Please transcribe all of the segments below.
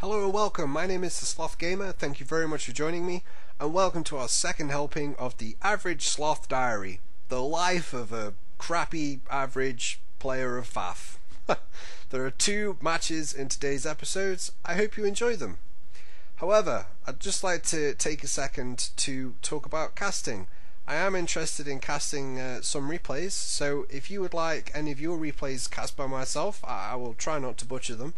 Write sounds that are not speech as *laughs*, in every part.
Hello and welcome, my name is the Sloth Gamer, thank you very much for joining me, and welcome to our second helping of the Average Sloth Diary, the life of a crappy average player of FAF. *laughs* there are two matches in today's episodes, I hope you enjoy them. However, I'd just like to take a second to talk about casting. I am interested in casting uh, some replays, so if you would like any of your replays cast by myself, I, I will try not to butcher them.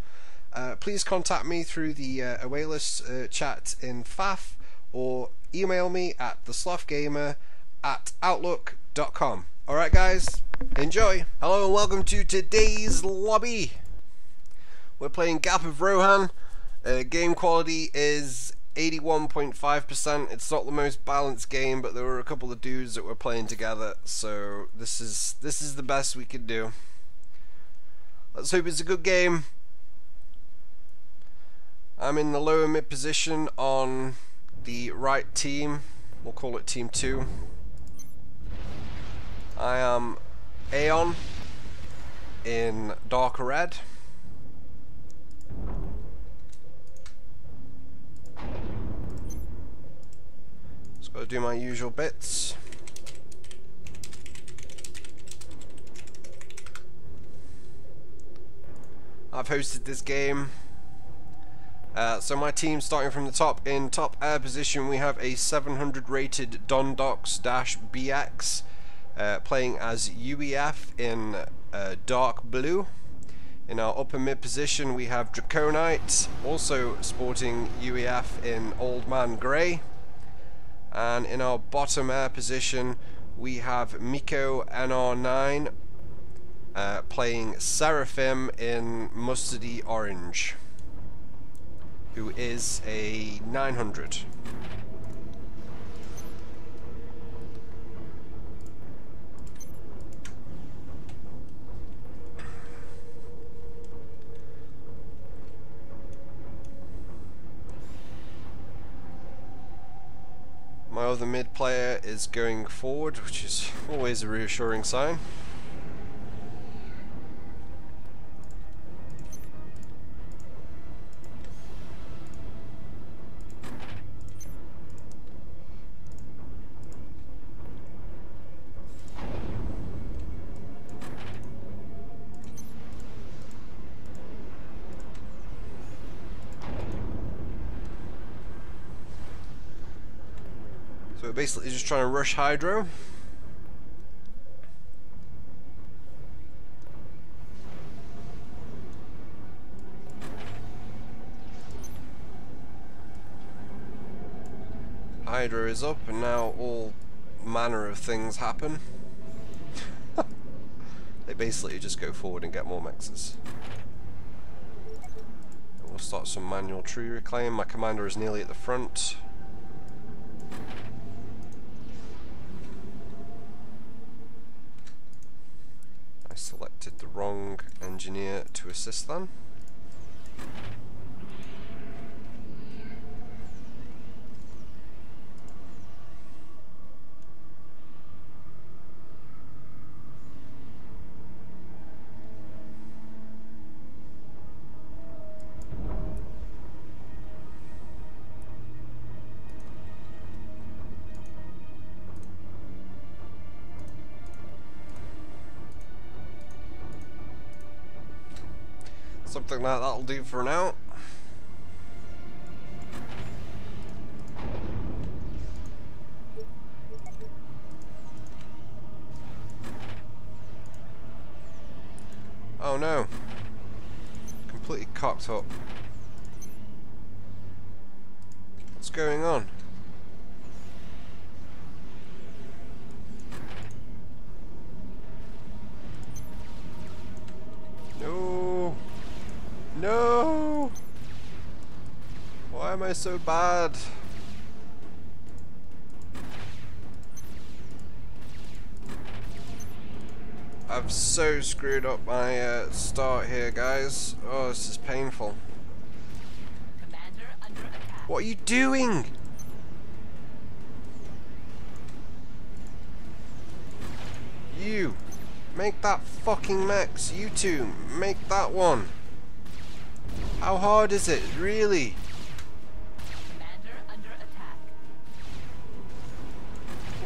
Uh, please contact me through the uh, Aeolus uh, chat in FAF or email me at theslothgamer at outlook.com. Alright, guys, enjoy. Hello and welcome to today's lobby. We're playing Gap of Rohan. Uh, game quality is 81.5%. It's not the most balanced game, but there were a couple of dudes that were playing together, so this is this is the best we could do. Let's hope it's a good game. I'm in the lower mid position on the right team. We'll call it team 2. I am Aeon in dark red. Just got to do my usual bits. I've hosted this game uh, so my team starting from the top, in top air position we have a 700 rated Don Dondox-BX uh, playing as UEF in uh, dark blue. In our upper mid position we have Draconite, also sporting UEF in Old Man Grey. And in our bottom air position we have Mikko NR9 uh, playing Seraphim in mustardy orange who is a 900. My other mid player is going forward, which is always a reassuring sign. Basically just trying to rush Hydro. Hydra is up and now all manner of things happen. *laughs* they basically just go forward and get more mexes. And we'll start some manual tree reclaim. My commander is nearly at the front. selected the wrong engineer to assist them. Like that'll do for now. Oh no. Completely cocked up. What's going on? Am I so bad? I've so screwed up my uh, start here, guys. Oh, this is painful. What are you doing? You! Make that fucking mex. You two, make that one. How hard is it? Really?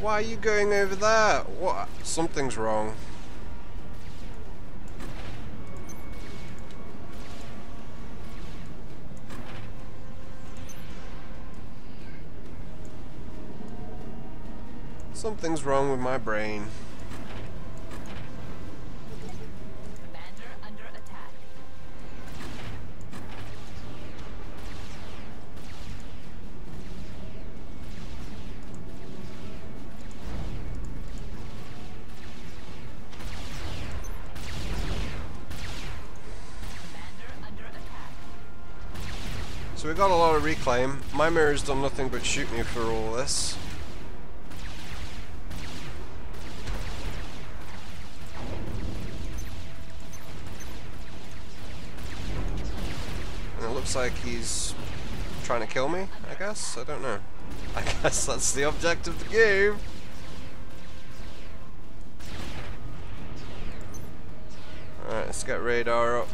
Why are you going over there? What? Something's wrong. Something's wrong with my brain. Reclaim. My mirror's done nothing but shoot me for all this. And it looks like he's trying to kill me, I guess? I don't know. *laughs* I guess that's the object of the game. Alright, let's get radar up.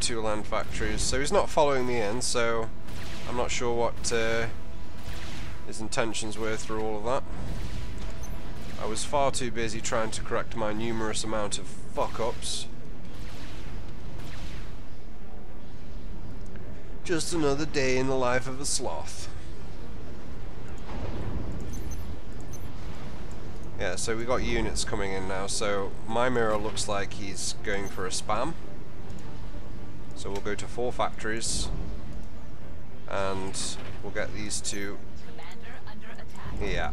Two land factories. So he's not following me in, so I'm not sure what uh, his intentions were through all of that. I was far too busy trying to correct my numerous amount of fuck-ups. Just another day in the life of a sloth. Yeah, so we got units coming in now, so my mirror looks like he's going for a spam. So we'll go to four factories, and we'll get these two, Commander under attack. yeah.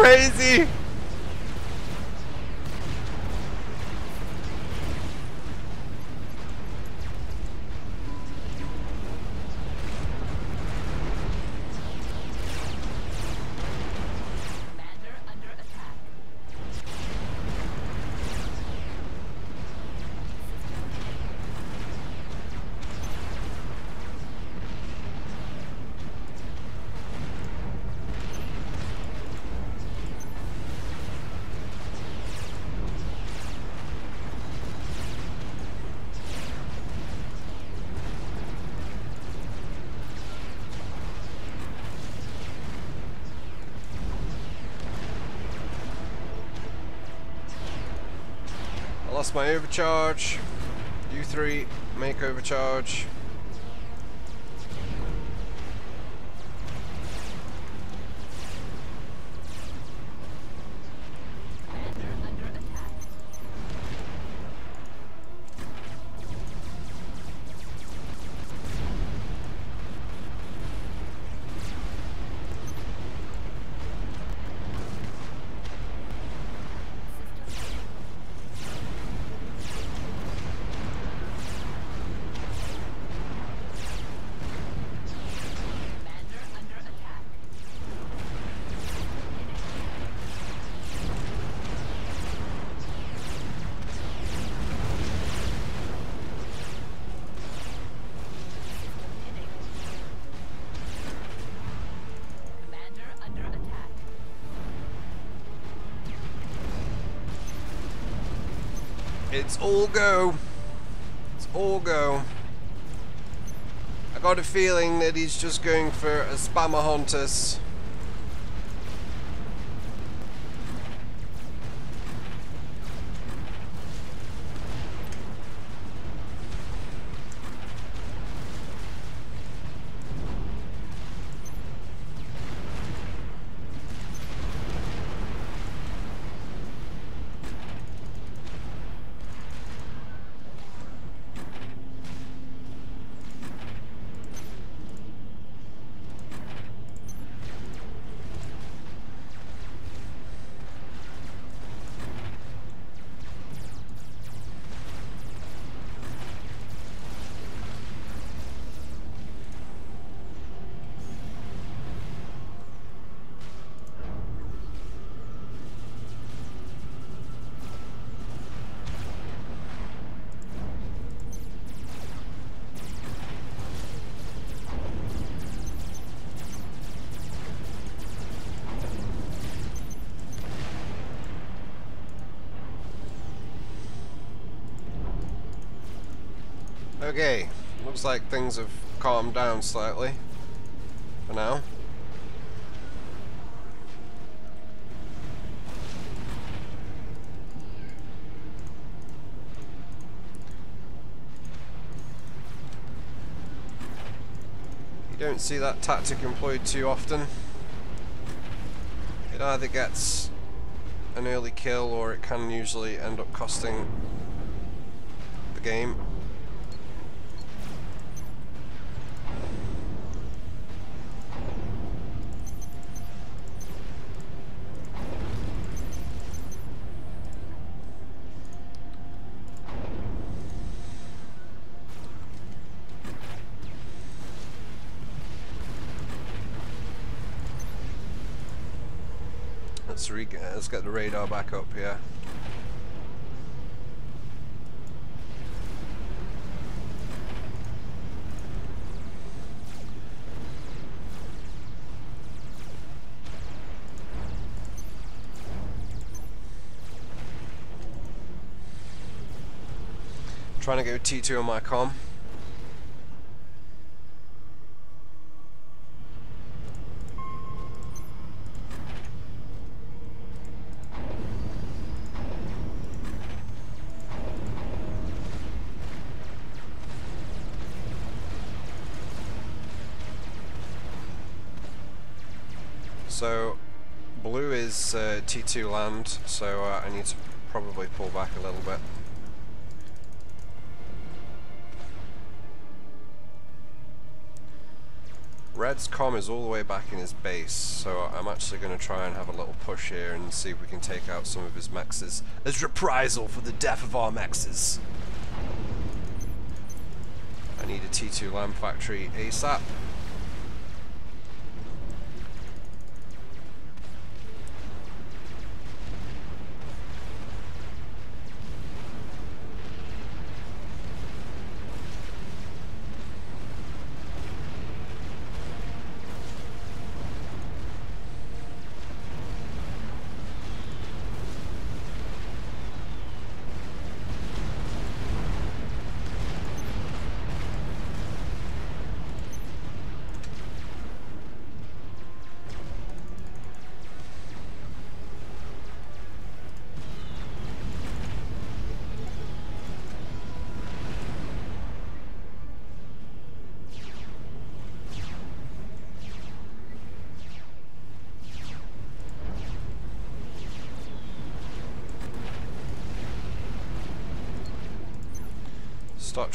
Crazy! Lost my overcharge. You three, make overcharge. It's all go. It's all go. I got a feeling that he's just going for a spammer Okay, looks like things have calmed down slightly. For now. You don't see that tactic employed too often. It either gets an early kill or it can usually end up costing the game. Let's get the radar back up here. Trying to get T2 on my com. T2 land, so uh, I need to probably pull back a little bit. Red's com is all the way back in his base, so I'm actually going to try and have a little push here and see if we can take out some of his mexes as reprisal for the death of our mexes. I need a T2 land factory ASAP.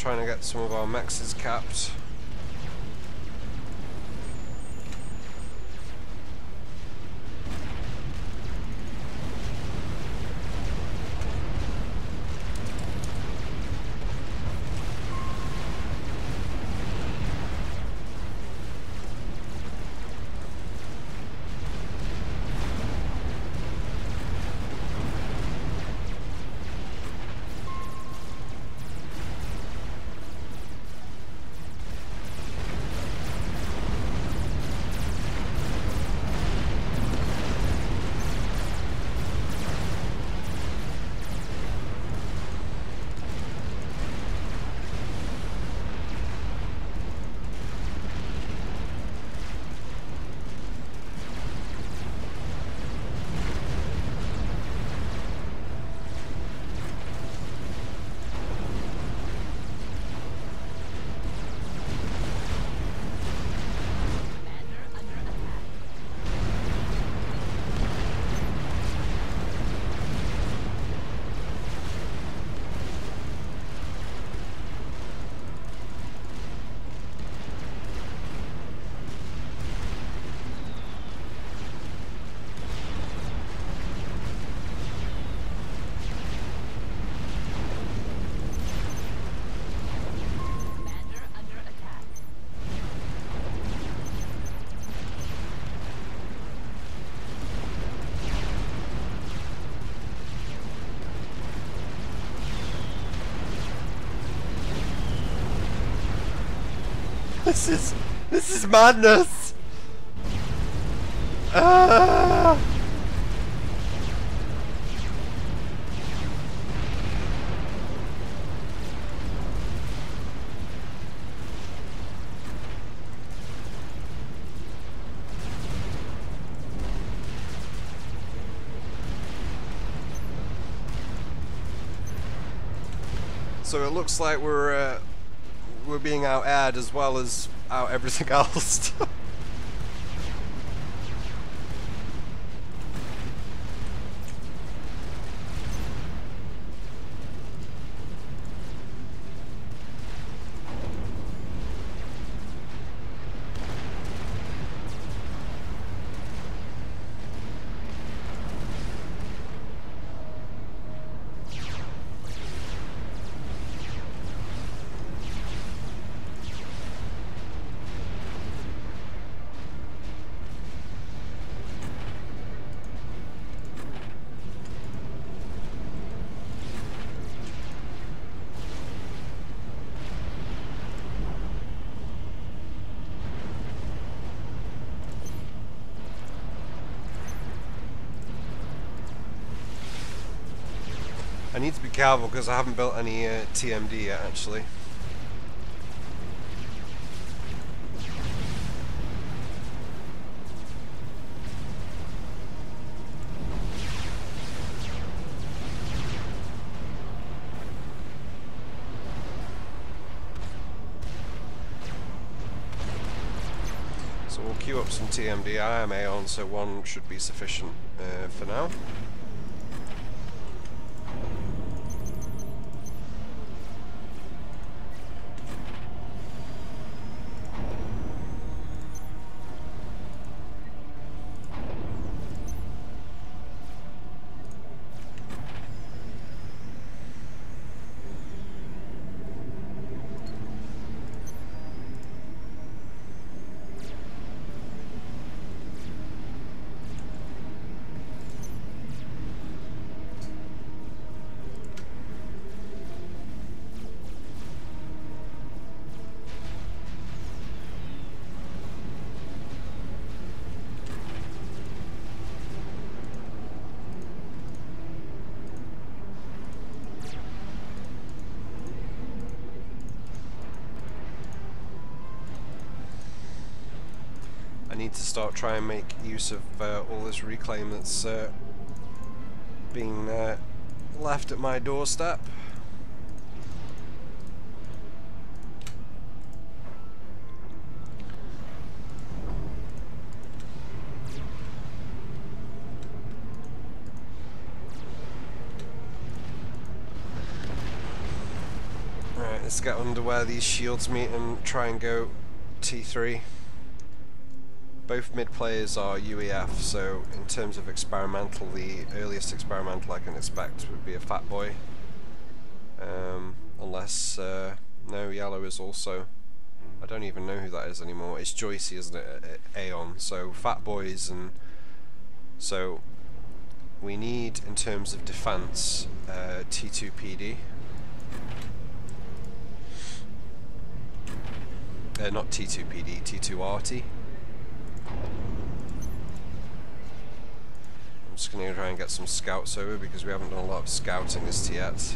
Trying to get some of our mexes capped. This is this is madness. Ah! So it looks like we're uh, we're being out ad as well as out everything *laughs* else. Careful because I haven't built any uh, TMD yet actually. So we'll queue up some TMD. I am Aeon, so one should be sufficient uh, for now. Trying and make use of uh, all this reclaim that's uh, being uh, left at my doorstep. Right, let's get under where these shields meet and try and go T3 both mid players are UEF, so in terms of experimental, the earliest experimental I can expect would be a Fat Boy. Um, unless, uh, no, Yellow is also. I don't even know who that is anymore. It's Joycey, isn't it? Aeon. So Fat Boys and. So we need, in terms of defense, uh, T2PD. Uh, not T2PD, T2RT. Just going to try and get some scouts over because we haven't done a lot of scouting this yet.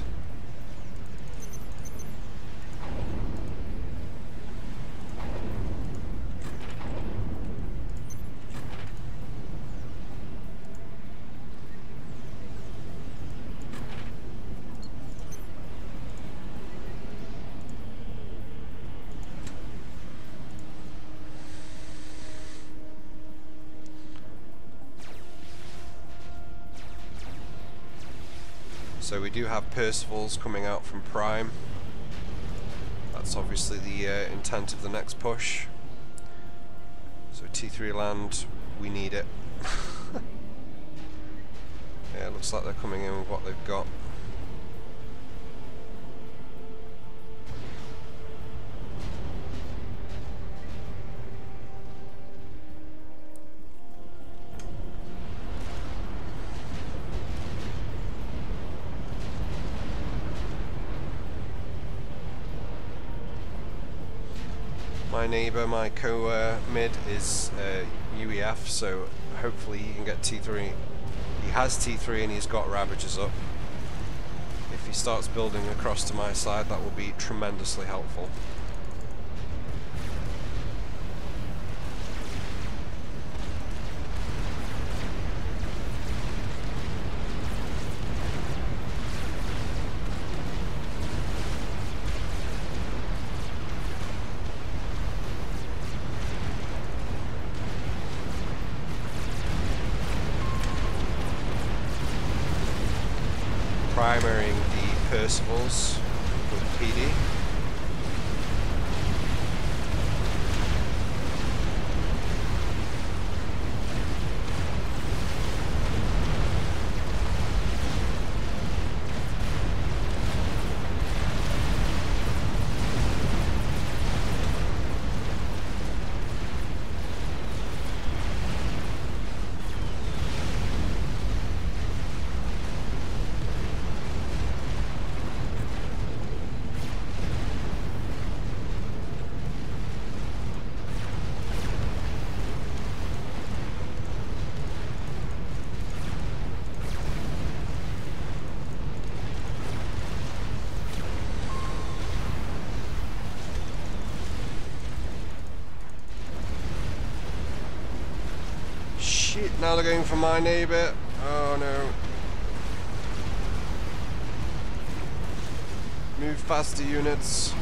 So we do have Percival's coming out from Prime. That's obviously the uh, intent of the next push. So T3 land, we need it. *laughs* yeah, it looks like they're coming in with what they've got. Neighbour, my co-mid, is uh, UEF, so hopefully he can get T3. He has T3 and he's got Ravagers up. If he starts building across to my side, that will be tremendously helpful. primarying the Percivals with PD. Shit, now they're going for my neighbour. Oh no. Move faster units.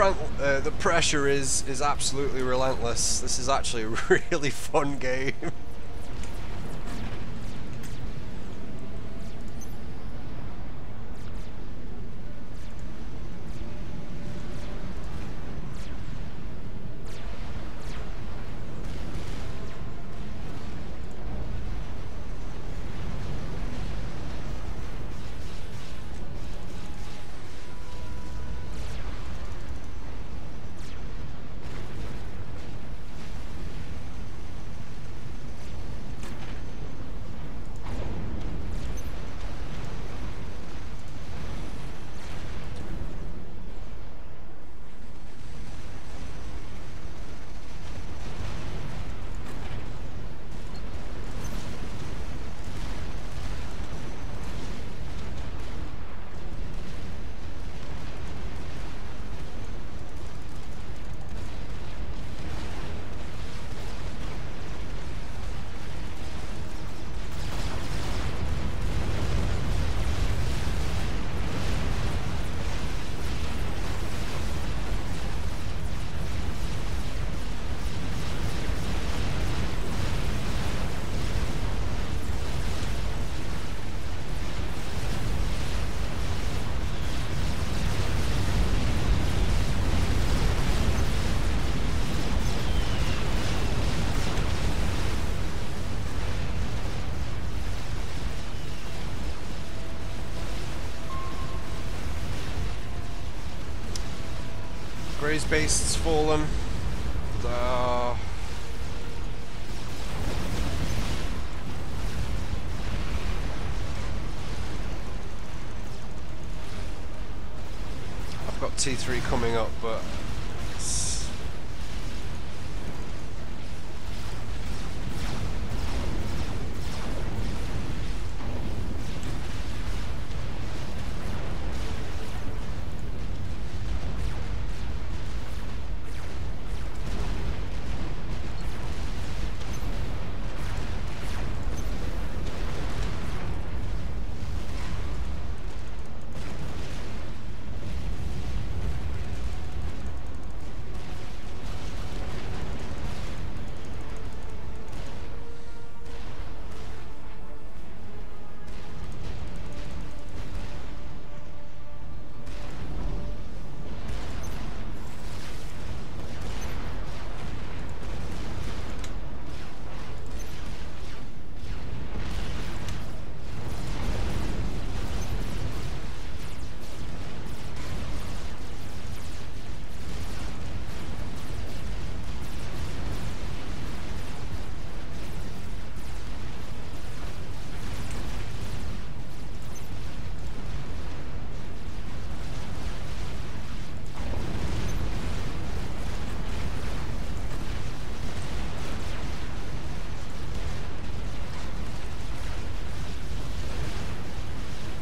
Pre- uh, the pressure is is absolutely relentless. This is actually a *laughs* really fun game. Gray's base has fallen. Uh, I've got T3 coming up, but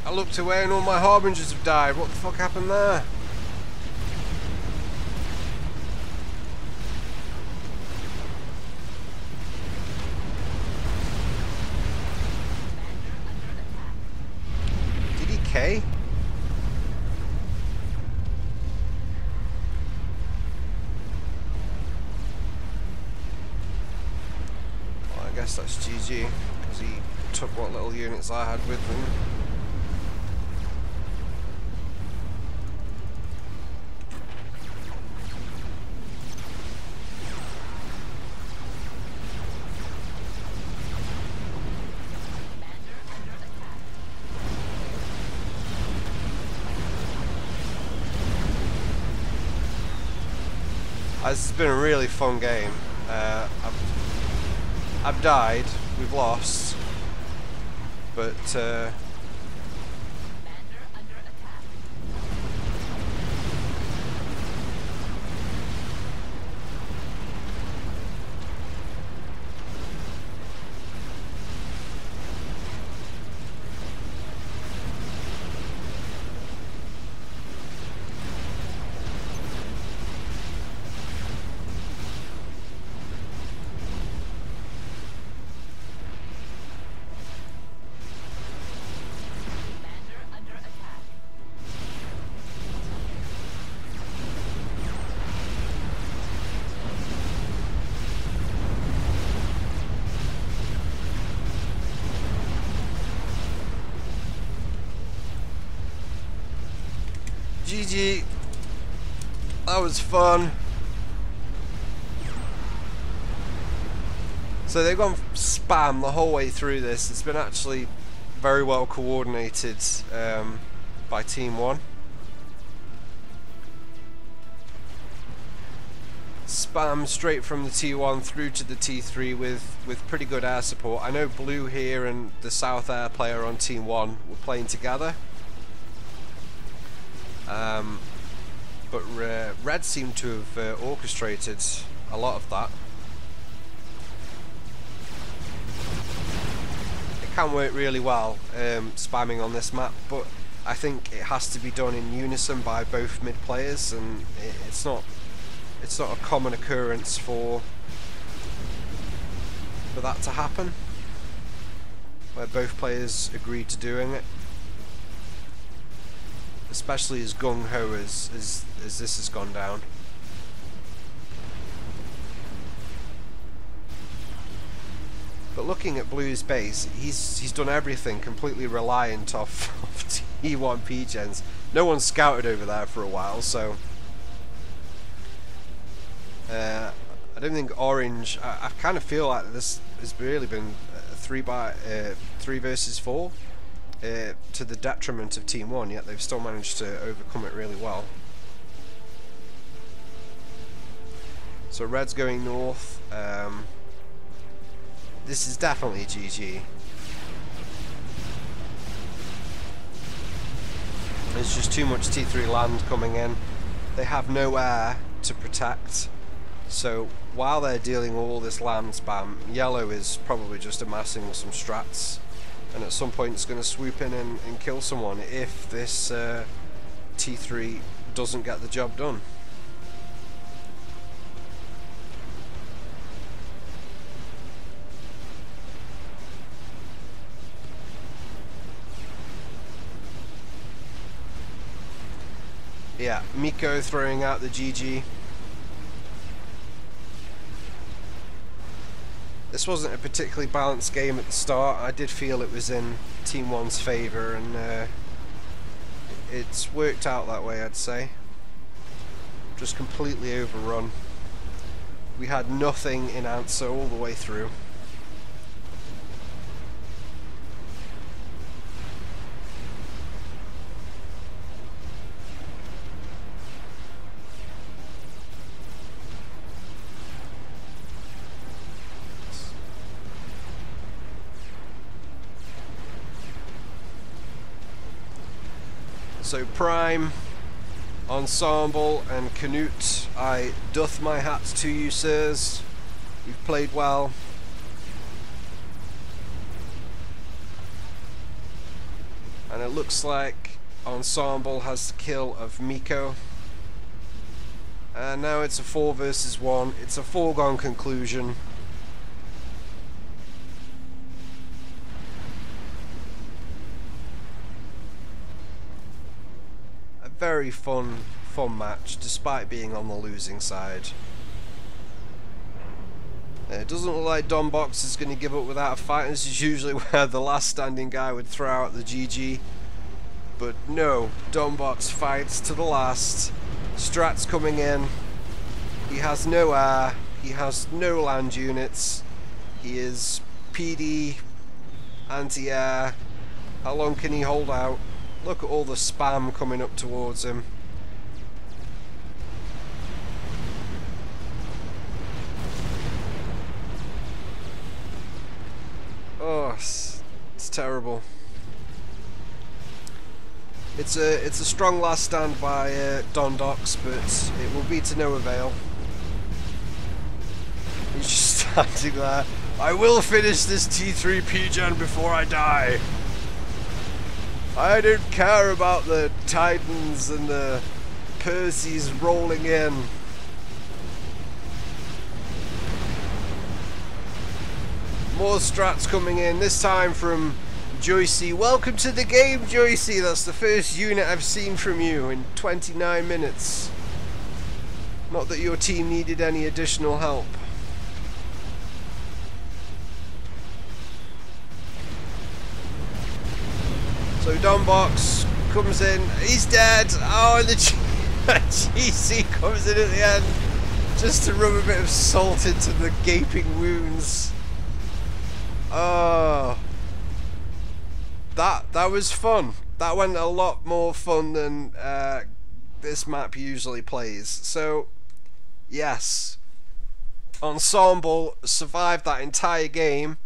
I looked away and all my harbingers have died. What the fuck happened there? Did he K? Well, I guess that's GG because he took what little units I had with Uh, has been a really fun game. Uh, I've, I've died, we've lost, but uh, GG. That was fun. So they've gone spam the whole way through this. It's been actually very well coordinated um, by Team 1. Spam straight from the T1 through to the T3 with, with pretty good air support. I know Blue here and the South Air player on Team 1 were playing together. Um, but uh, Red seemed to have uh, orchestrated a lot of that. It can work really well um, spamming on this map, but I think it has to be done in unison by both mid players, and it, it's not it's not a common occurrence for for that to happen, where both players agree to doing it especially as gung ho as, as as this has gone down. But looking at Blue's base, he's he's done everything completely reliant off, *laughs* off T1 P-gens. No one's scouted over there for a while, so uh, I don't think Orange. I, I kind of feel like this has really been three by uh, three versus four uh, to the detriment of Team One. Yet they've still managed to overcome it really well. So red's going north. Um, this is definitely GG. There's just too much T3 land coming in. They have no air to protect. So while they're dealing all this land spam, yellow is probably just amassing some strats. And at some point it's going to swoop in and, and kill someone if this uh, T3 doesn't get the job done. Yeah, Mikko throwing out the GG. This wasn't a particularly balanced game at the start. I did feel it was in Team 1's favour and uh, it's worked out that way I'd say. Just completely overrun. We had nothing in answer all the way through. Prime, Ansambel and Kanut, I doth my hats to you sirs. You've played well. And it looks like Ansambel has the kill of Mikko. And now it's a 4 versus 1. It's a foregone conclusion. Very fun, fun match, despite being on the losing side. It doesn't look like Don Box is going to give up without a fight. This is usually *laughs* where the last standing guy would throw out the GG. But no, Don Box fights to the last. Strat's coming in. He has no air. He has no land units. He is PD, anti-air. How long can he hold out? Look at all the spam coming up towards him. Oh, it's, it's terrible. It's a it's a strong last stand by uh, Don Dox, but it will be to no avail. He's just *laughs* standing there. I will finish this T3 PGen before I die. I don't care about the Titans and the Percys rolling in. More strats coming in, this time from Joycey. Welcome to the game, Joycey. That's the first unit I've seen from you in 29 minutes. Not that your team needed any additional help. So Donbox comes in, he's dead. Oh, and the G *laughs* GC comes in at the end just to rub a bit of salt into the gaping wounds. Oh, that that was fun. That went a lot more fun than uh, this map usually plays. So, yes, Ansambel survived that entire game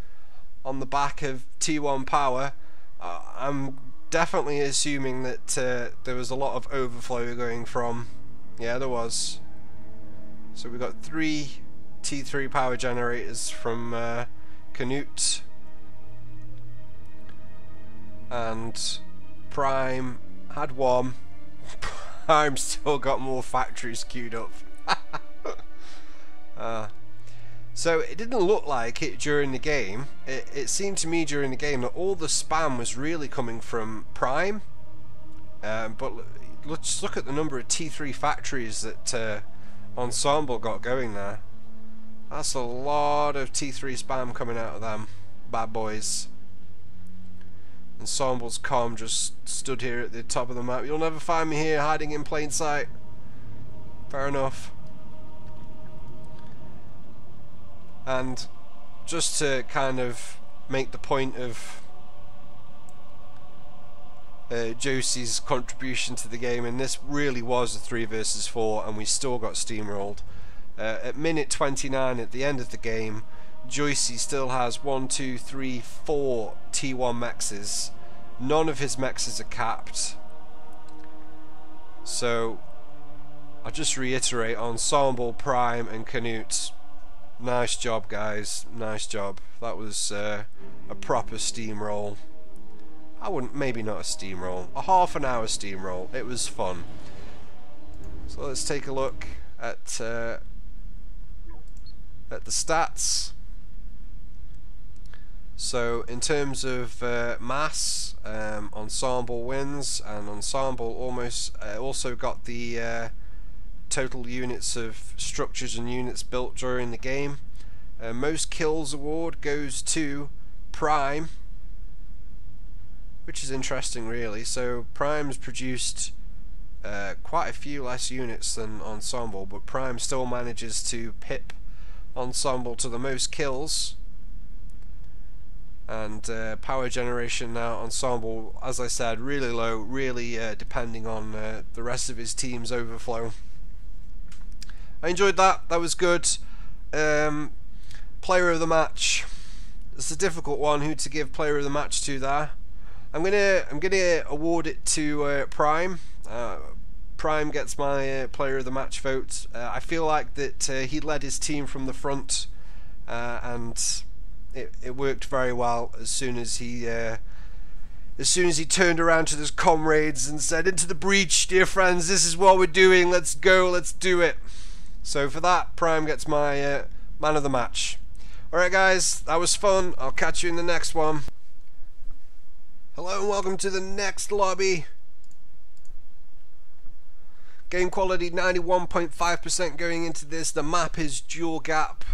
on the back of T1 power. Uh, I'm definitely assuming that uh, there was a lot of overflow going from. Yeah, there was. So we got three T3 power generators from uh, Kanut. And Prime had one. *laughs* Prime still got more factories queued up. *laughs* uh, so it didn't look like it during the game. It, it seemed to me during the game that all the spam was really coming from Prime. Um, but let's look at the number of T3 factories that uh, Ansambel got going there. That's a lot of T3 spam coming out of them bad boys. Ansambel's com just stood here at the top of the map. You'll never find me here hiding in plain sight. Fair enough. And just to kind of make the point of uh, Josie's contribution to the game, and this really was a 3 versus 4, and we still got steamrolled. Uh, at minute 29, at the end of the game, Joycey still has one, two, three, four T1 mexes. None of his mexes are capped. So, I'll just reiterate Ansambel, Prime, and Kanut. Nice job, guys. Nice job. That was uh, a proper steamroll. I wouldn't, maybe not a steamroll. A half an hour steamroll. It was fun. So let's take a look at uh, at the stats. So in terms of uh, mass, um, Ansambel wins, and Ansambel almost uh, also got the uh, total units of structures and units built during the game. Uh, most kills award goes to Prime, which is interesting, really. So Prime's produced uh, quite a few less units than Ansambel, but Prime still manages to pip Ansambel to the most kills. And uh, power generation now, Ansambel, as I said, really low, really uh, depending on uh, the rest of his team's overflow. I enjoyed that, that was good. Um, player of the match. It's a difficult one who to give player of the match to there. I'm gonna I'm gonna award it to uh, Prime. Uh, Prime gets my uh, player of the match vote. Uh, I feel like that uh, he led his team from the front, uh, and it it worked very well as soon as he. as soon as he turned around to his comrades and said, Into the breach, dear friends, this is what we're doing, let's go, let's do it. So for that, Prime gets my uh, man of the match. Alright guys, that was fun, I'll catch you in the next one. Hello and welcome to the next lobby. Game quality 91.5% going into this. The map is dual gap.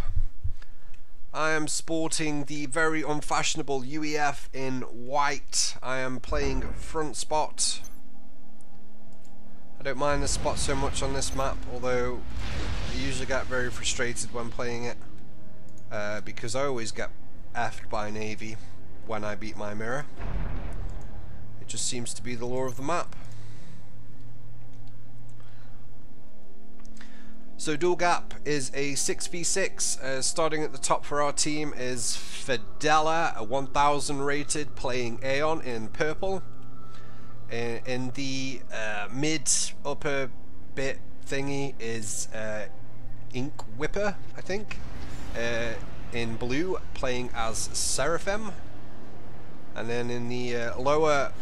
I am sporting the very unfashionable UEF in white. I am playing front spot. I don't mind the spot so much on this map, although I usually get very frustrated when playing it. Uh, because I always get effed by Navy when I beat my mirror. It just seems to be the law of the map. So dual gap is a 6v6. Uh, starting at the top for our team is Fedallah, a 1000 rated, playing Aeon in purple. In, in the uh, mid upper bit thingy is uh, Ink Whipper, I think, uh, in blue, playing as Seraphim. And then in the uh, lower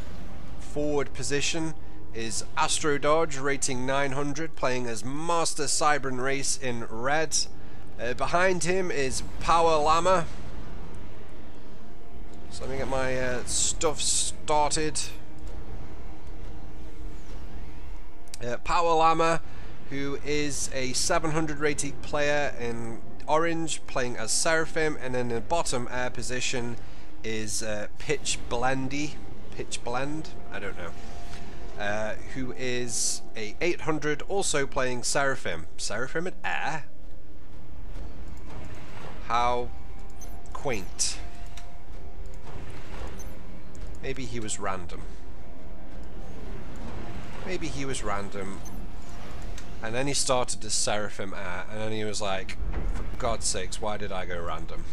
forward position is Astrodoge, rating 900, playing as Master Cybran Race in red. Uh, behind him is Powerlamer. So let me get my uh, stuff started. Uh, Powerlamer, who is a 700 rated player in orange, playing as Seraphim, and in the bottom air position is uh, Pitch Blendy. Pitch Blend? I don't know. Uh, who is a 800, also playing Seraphim. Seraphim at air? How quaint. Maybe he was random. Maybe he was random. And then he started as Seraphim Air, and then he was like, for God's sakes, why did I go random?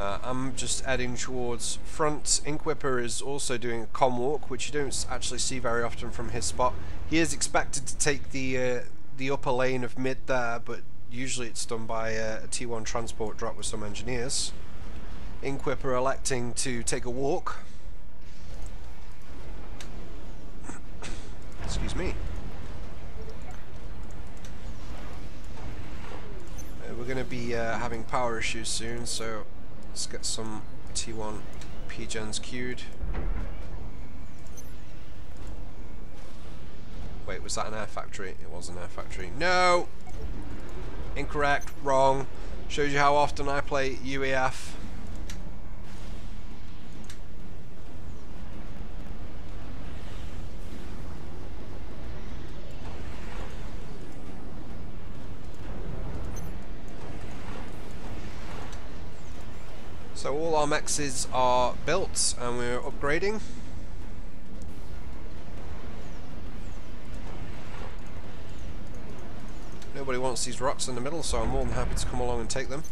Uh, I'm just heading towards front. Ink Whipper is also doing a com walk, which you don't actually see very often from his spot. He is expected to take the uh, the upper lane of mid there, but usually it's done by uh, a T1 transport drop with some engineers. Ink Whipper electing to take a walk. Excuse me. Uh, we're going to be uh, having power issues soon, so Let's get some T1 P-gens queued. Wait, was that an air factory? It was an air factory. No! Incorrect. Wrong. Shows you how often I play UEF. So all our mexes are built and we're upgrading. Nobody wants these rocks in the middle, so I'm more than happy to come along and take them.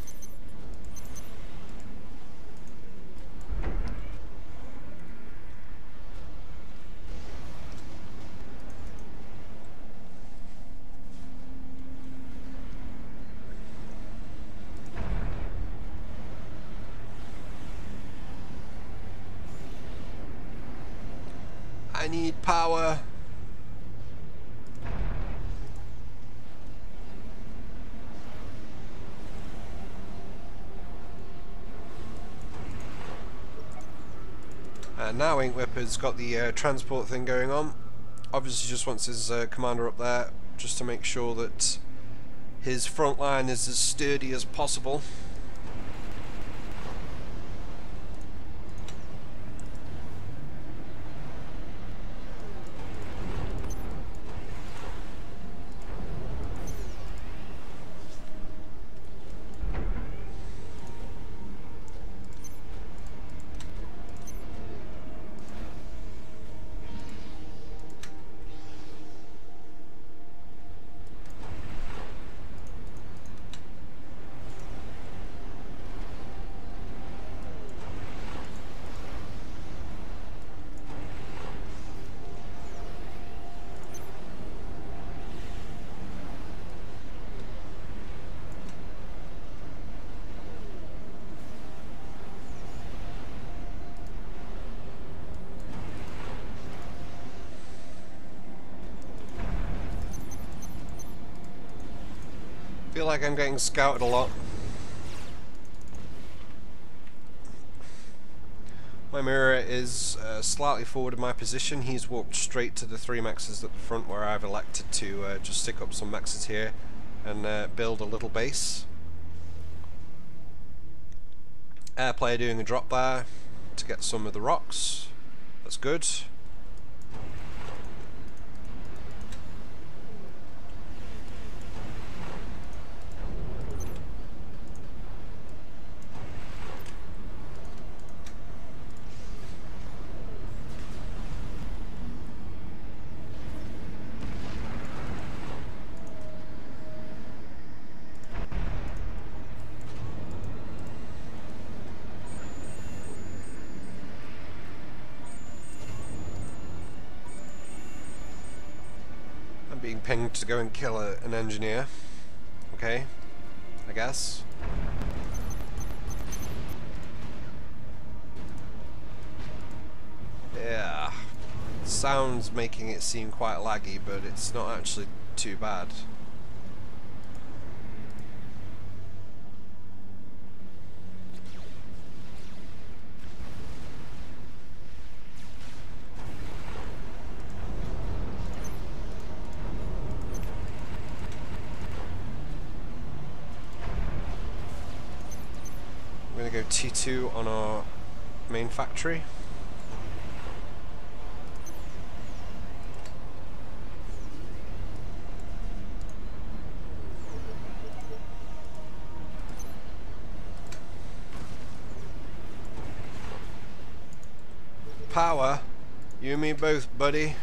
Power. And now Ink Whipper's got the uh, transport thing going on. Obviously just wants his uh, commander up there just to make sure that his front line is as sturdy as possible. Feel like I'm getting scouted a lot. My mirror is uh, slightly forward in my position. He's walked straight to the three mexes at the front where I've elected to uh, just stick up some mexes here and uh, build a little base. Air player doing a drop there to get some of the rocks. That's good. I'm being pinged to go and kill a, an engineer. Okay, I guess. Yeah, sounds making it seem quite laggy, but it's not actually too bad. Go T2 on our main factory. Power, you and me both, buddy.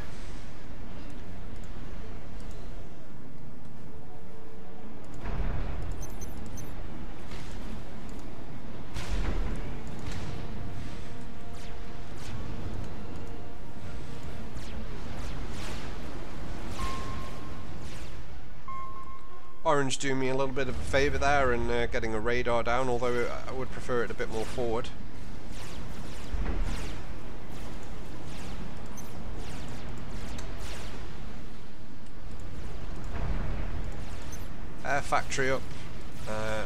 Orange doing me a little bit of a favour there and uh, getting a radar down, although I would prefer it a bit more forward. Air factory up. Uh,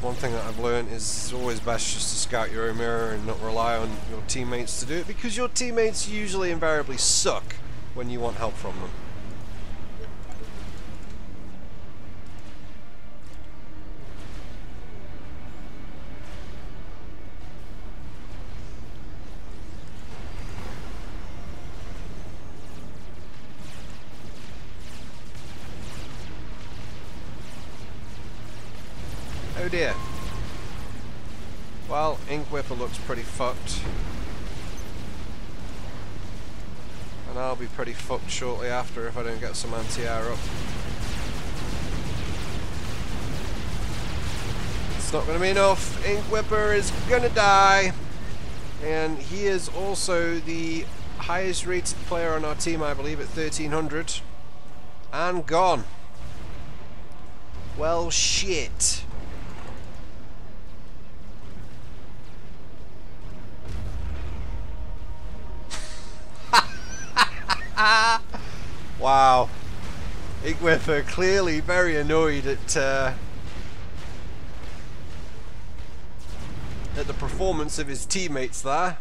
one thing that I've learned is it's always best just to scout your own mirror and not rely on your teammates to do it because your teammates usually invariably suck when you want help from them. looks pretty fucked. And I'll be pretty fucked shortly after if I don't get some anti-air up. It's not going to be enough. Ink Whipper is going to die. And he is also the highest rated player on our team, I believe, at 1300. And gone. Well, shit. Igwiffer clearly very annoyed at uh, at the performance of his teammates there.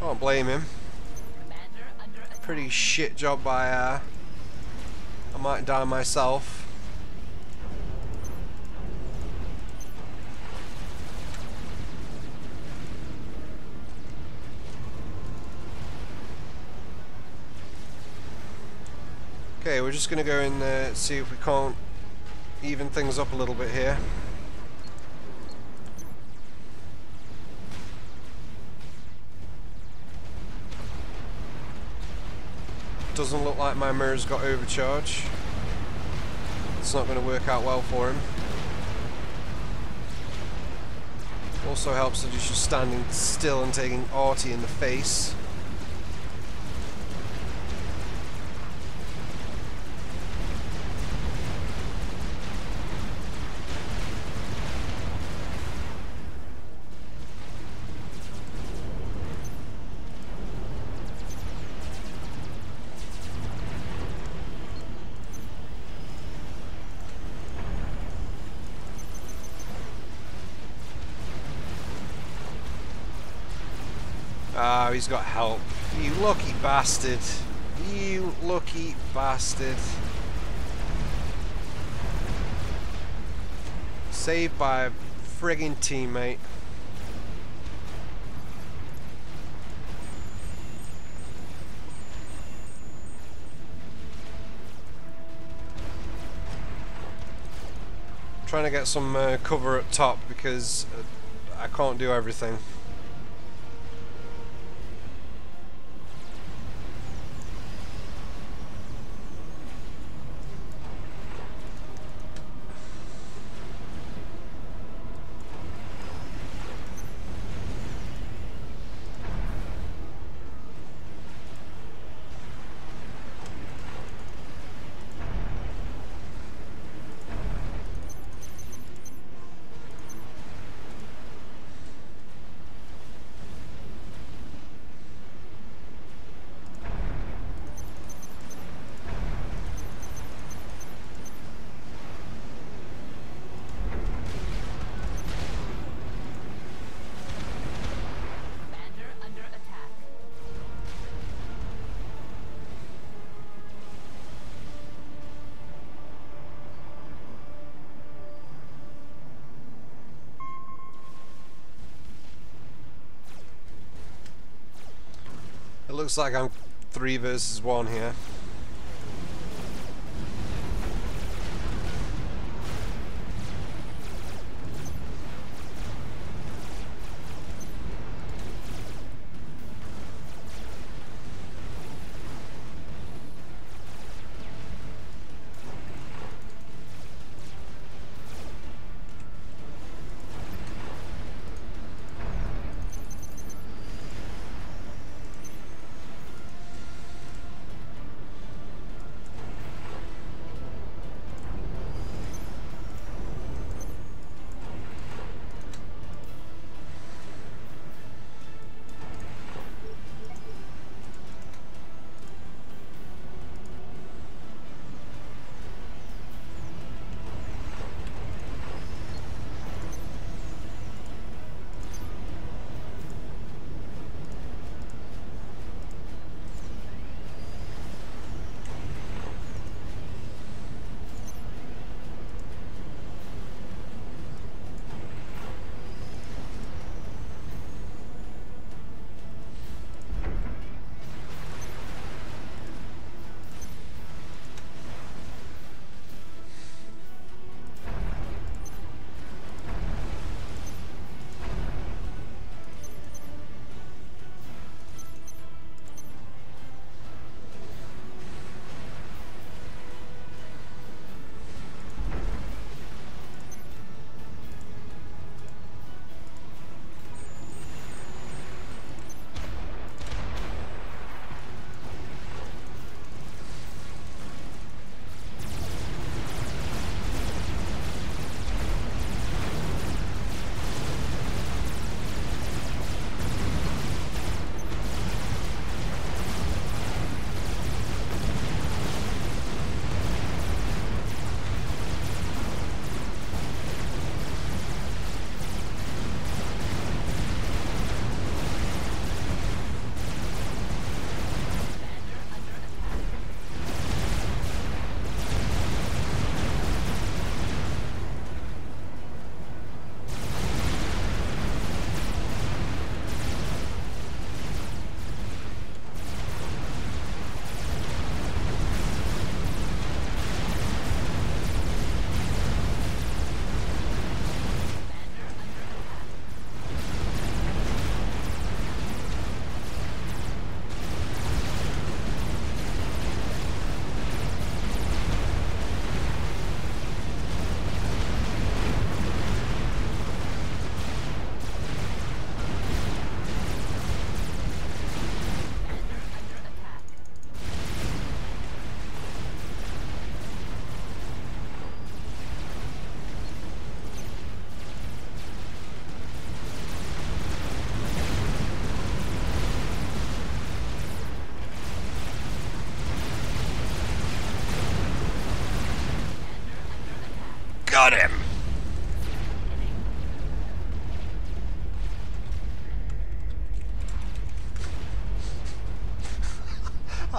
Can't blame him. Pretty shit job by uh I might die myself. We're just gonna go in there see if we can't even things up a little bit here. Doesn't look like my mirror's got overcharge. It's not going to work out well for him. Also helps that he's just standing still and taking Artie in the face. He's got help. You lucky bastard. You lucky bastard. Saved by a friggin' teammate. Trying to get some uh, cover up top because uh, I can't do everything. Looks like I'm three versus one here.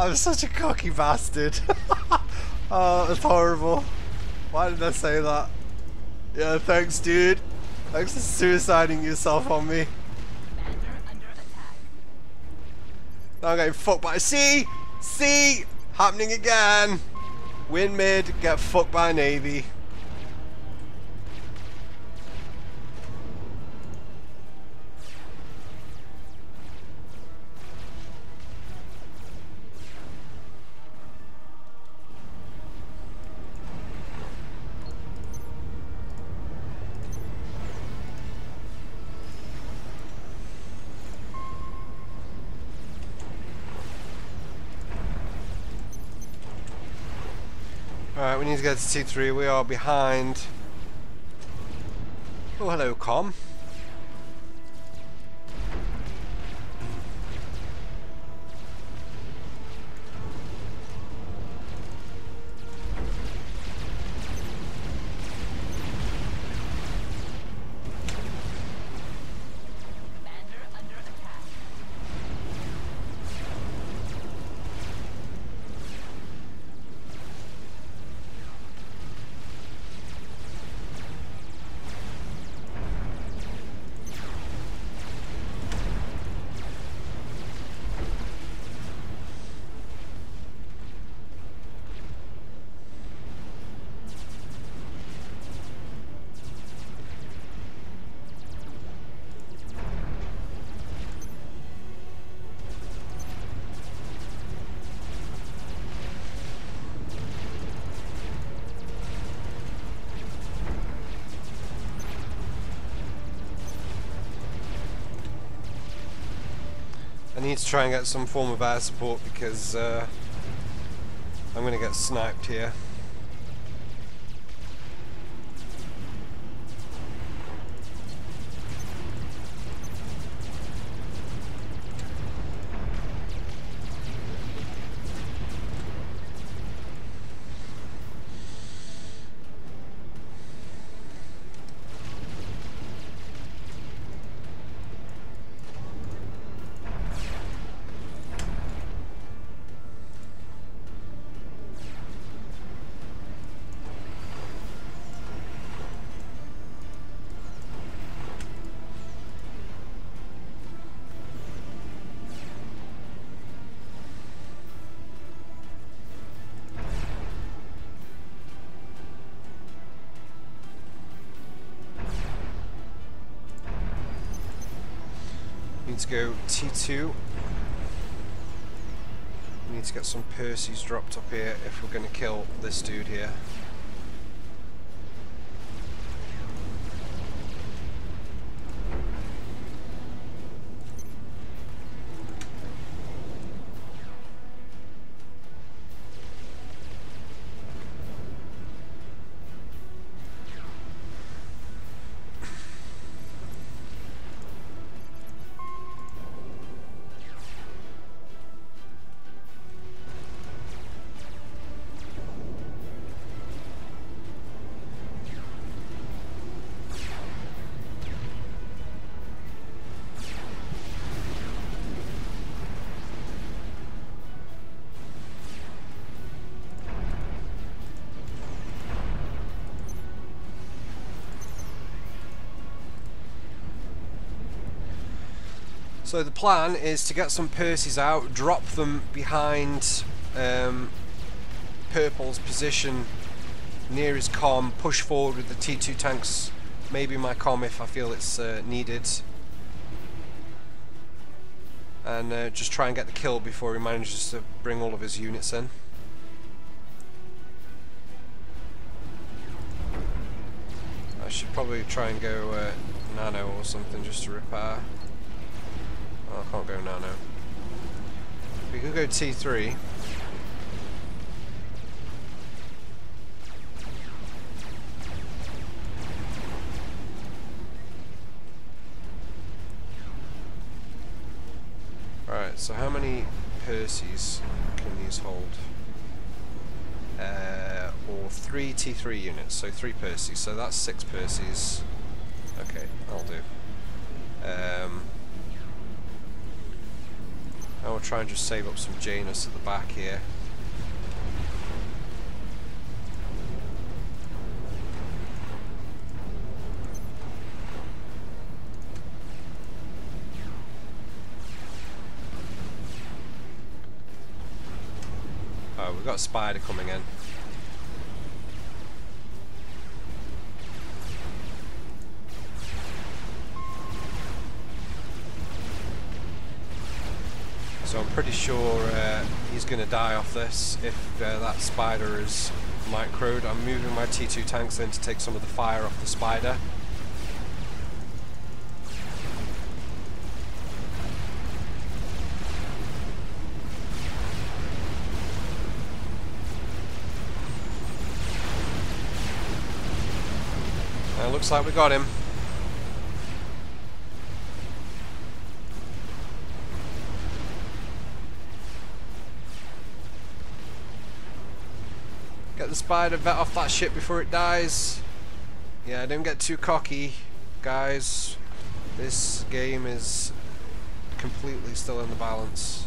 I'm such a cocky bastard. *laughs* oh, that's horrible. Why did I say that? Yeah, thanks, dude. Thanks for suiciding yourself on me. Now I'm getting fucked by. See? See? Happening again. Win mid, get fucked by Navy. Alright, we need to get to T3. We are behind. Oh, hello, Com. Try and get some form of air support because uh, I'm going to get sniped here. Need to go T2. We need to get some Percy's dropped up here if we're going to kill this dude here. So the plan is to get some Percy's out, drop them behind um, Purple's position near his com, push forward with the T2 tanks, maybe my com if I feel it's uh, needed, and uh, just try and get the kill before he manages to bring all of his units in. I should probably try and go uh, nano or something just to repair. Can't go nano. We could go T3. Right, so how many Percy's can these hold? Uh, or three T3 units, so three Percy's, so that's six Percy's. Okay, I'll do. Um, how I'll try and just save up some Janus at the back here. Oh, we've got a spider coming in. Pretty sure uh, he's going to die off this if uh, that spider is microed. I'm moving my T2 tanks in to take some of the fire off the spider. Uh, looks like we got him. Get the spider vet off that ship before it dies. Yeah, don't get too cocky, guys. This game is completely still in the balance.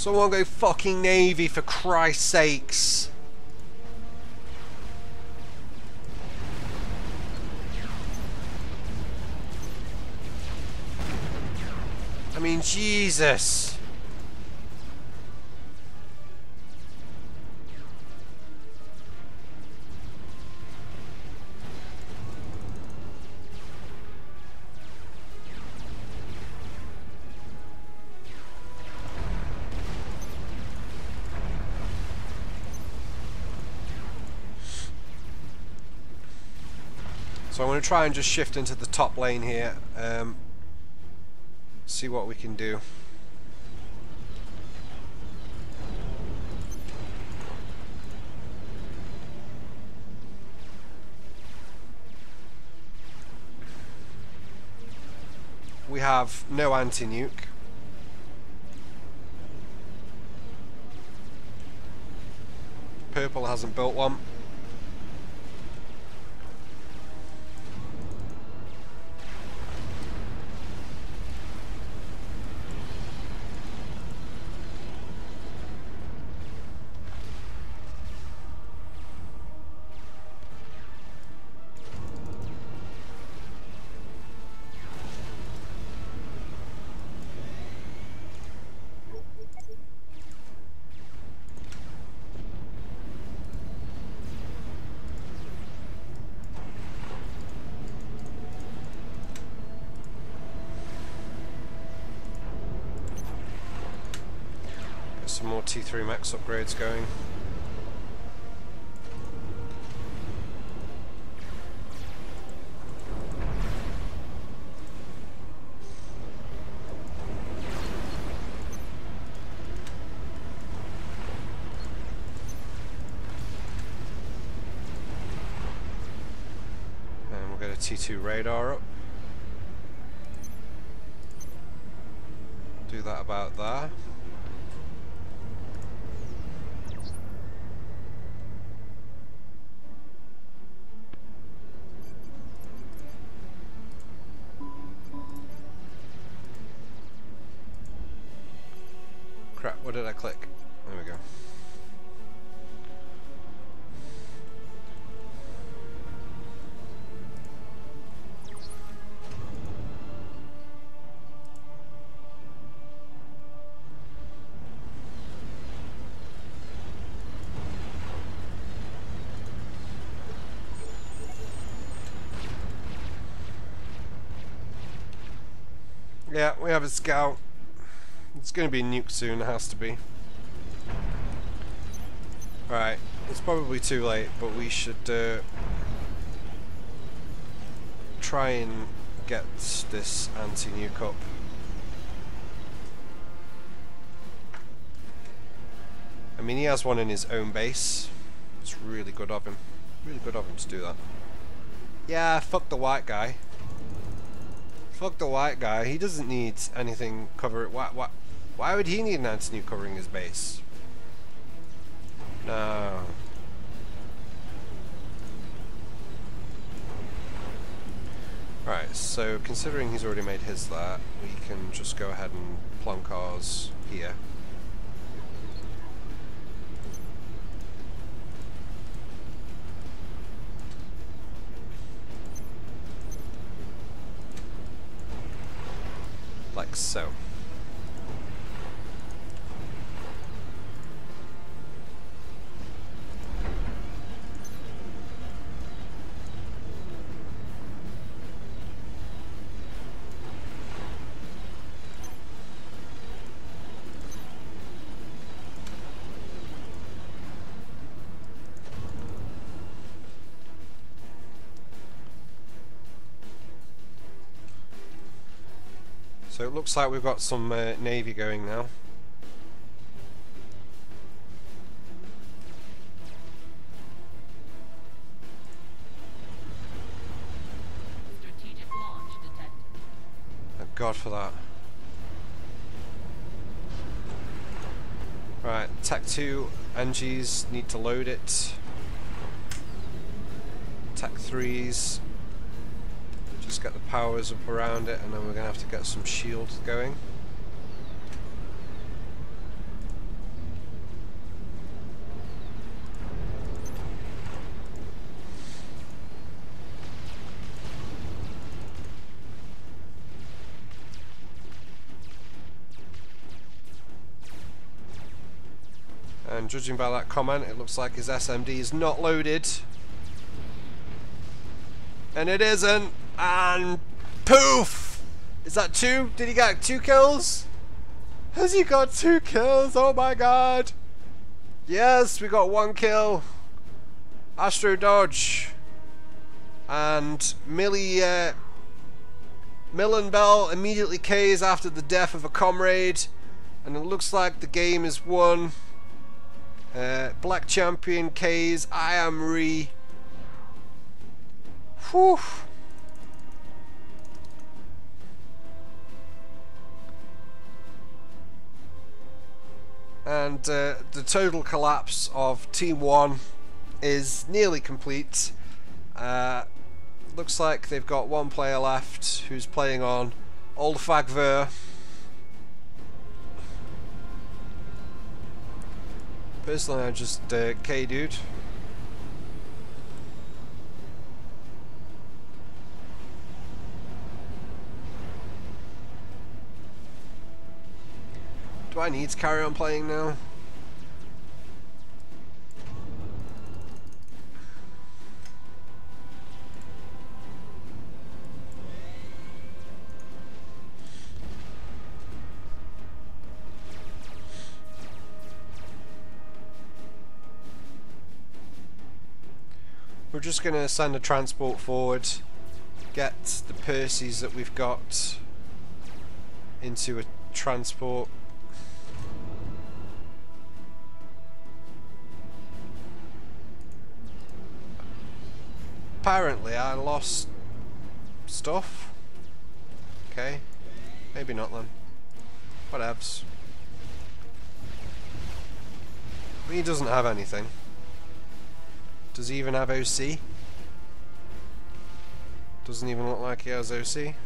Someone go fucking Navy for Christ's sakes. I mean, Jesus. Going to try and just shift into the top lane here. Um, see what we can do. We have no anti-nuke. Purple hasn't built one. 3 mex upgrades going. And we'll get a T2 radar up. What did I click? There we go. Yeah, we have a scout. It's going to be nuked soon, it has to be. Alright, It's probably too late, but we should uh, try and get this anti-nuke up. I mean, he has one in his own base. It's really good of him. Really good of him to do that. Yeah, fuck the white guy. Fuck the white guy. He doesn't need anything cover. It. Why? Why? Why would he need anti-nuke covering his base? No. Right, so considering he's already made his that, we can just go ahead and plonk ours here. Looks like we've got some uh, navy going now. Strategic launch detected. Thank God for that. Right, Tech 2 NGs need to load it. Tech 3s just get the powers up around it and then we're going to have to get some shields going. And judging by that comment, it looks like his SMD is not loaded. And it isn't. And poof! Is that two? Did he get two kills? Has he got two kills? Oh my god. Yes, we got one kill. Astrodoge. And Millie, uh, millanbel immediately Ks after the death of a comrade. And it looks like the game is won. Uh, Black Champion K's I am Re. Whew. And uh, the total collapse of Team 1 is nearly complete. Uh, looks like they've got one player left who's playing on Old Fagver. Personally, I'm just uh, K Do I need to carry on playing now? We're just going to send a transport forward, get the Percy's that we've got into a transport. Apparently I lost stuff. Okay, maybe not then. Whatevs. He doesn't have anything. Does he even have OC? Doesn't even look like he has OC.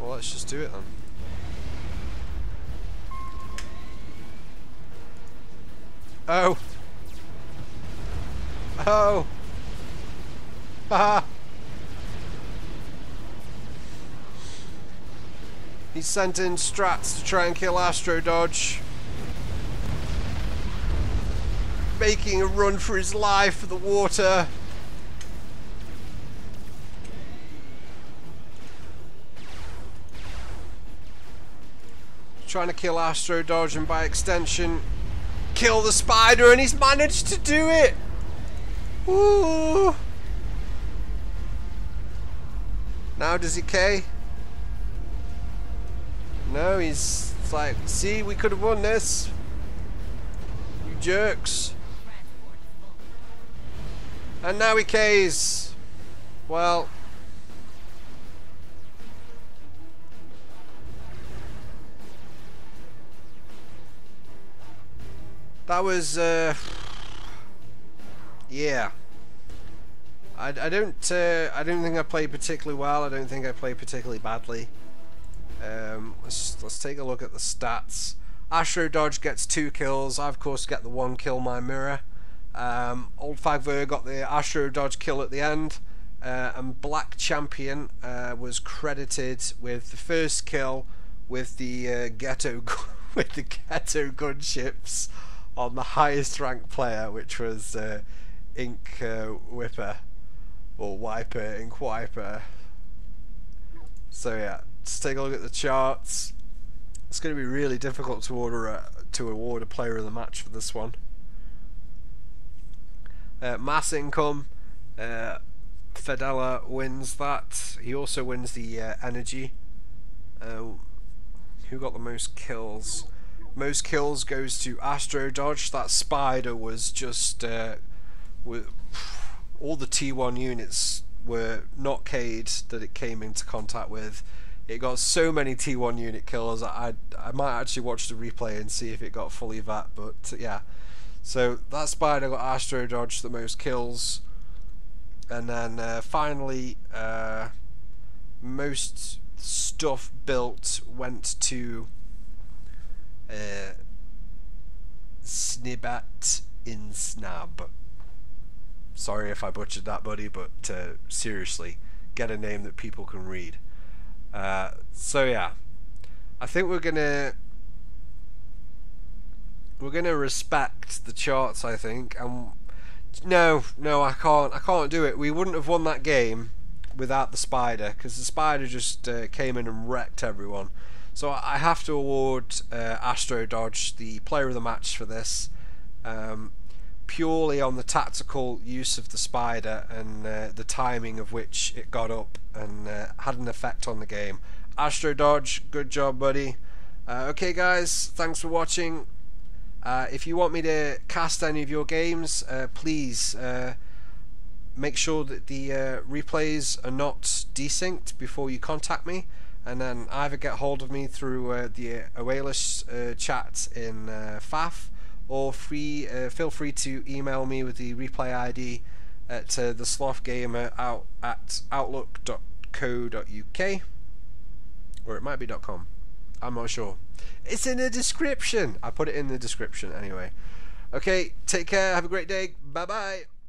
Well, let's just do it then. Oh! Oh! Haha! He sent in strats to try and kill Astrodoge. Making a run for his life for the water. trying to kill Astrodoge and by extension kill the spider and he's managed to do it. Woo! Now does he K? No, he's like, see, we could have won this. You jerks. And now he Ks. Well. That was, uh, yeah. I, I don't, uh, I don't think I played particularly well. I don't think I played particularly badly. Um, let's, let's take a look at the stats. Astrodoge gets two kills. I, of course, get the one kill my mirror. Um, Old Fagver got the Astrodoge kill at the end. Uh, and Black Champion uh, was credited with the first kill with the uh, ghetto *laughs* with the ghetto gunships on the highest ranked player, which was uh, Ink uh, Whipper or Wiper, InqWiper. So yeah, let's take a look at the charts. It's going to be really difficult to order a, to award a player of the match for this one. Uh, mass income, uh, Fedallah wins that. He also wins the uh, energy. Uh, who got the most kills? Most kills goes to Astrodoge. That spider was just with all the T1 units were not K'd that it came into contact with. It got so many T1 unit kills. I I might actually watch the replay and see if it got fully VAT. But yeah, so that spider got Astrodoge the most kills, and then uh, finally uh, most stuff built went to uh, Snibat in Snab. Sorry if I butchered that, buddy, but uh, seriously, get a name that people can read. Uh, so yeah, I think we're gonna we're gonna respect the charts. I think, and no, no, I can't. I can't do it. We wouldn't have won that game without the spider because the spider just uh, came in and wrecked everyone. So I have to award uh, Astrodoge the player of the match for this, um, purely on the tactical use of the spider and uh, the timing of which it got up and uh, had an effect on the game. Astrodoge, good job, buddy. Uh, okay, guys, thanks for watching. Uh, if you want me to cast any of your games, uh, please uh, make sure that the replays are not desynced before you contact me, and then either get hold of me through the Aeolus chat in FAF, or free uh, feel free to email me with the replay ID at uh, the sloth gamer out at outlook.co.uk, or it might be .com. I'm not sure. It's in the description. I put it in the description anyway. Okay, take care. Have a great day. Bye bye.